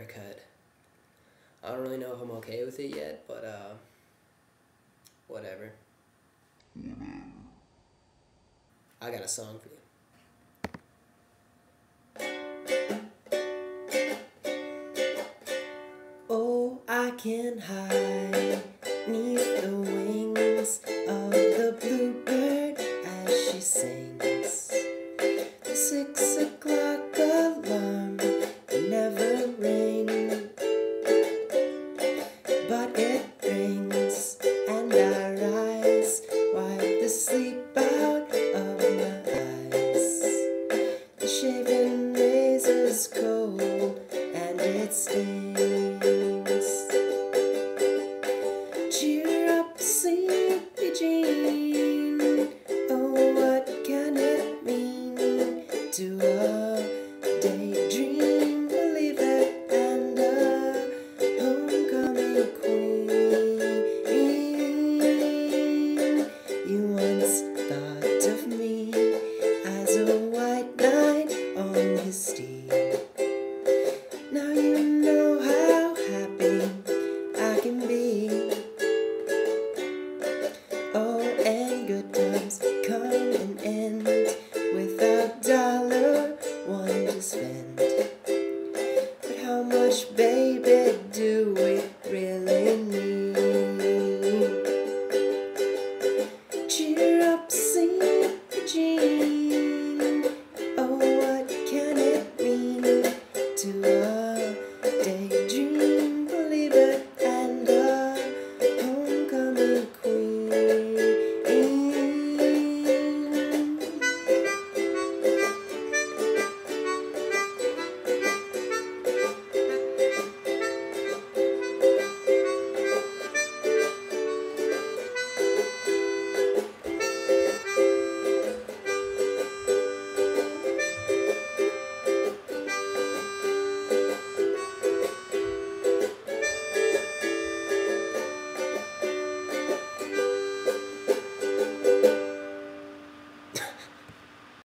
haircut. I don't really know if I'm okay with it yet, but uh, whatever. I got a song for you. Oh, I can hide the Daydream believer and a homecoming queen. You once thought of me as a white knight on the steed. Now you know how happy I can be. Oh, and good times come and end without doubt. How much, baby, do we really need? Cheer up, Jean. Oh, what can it mean to us?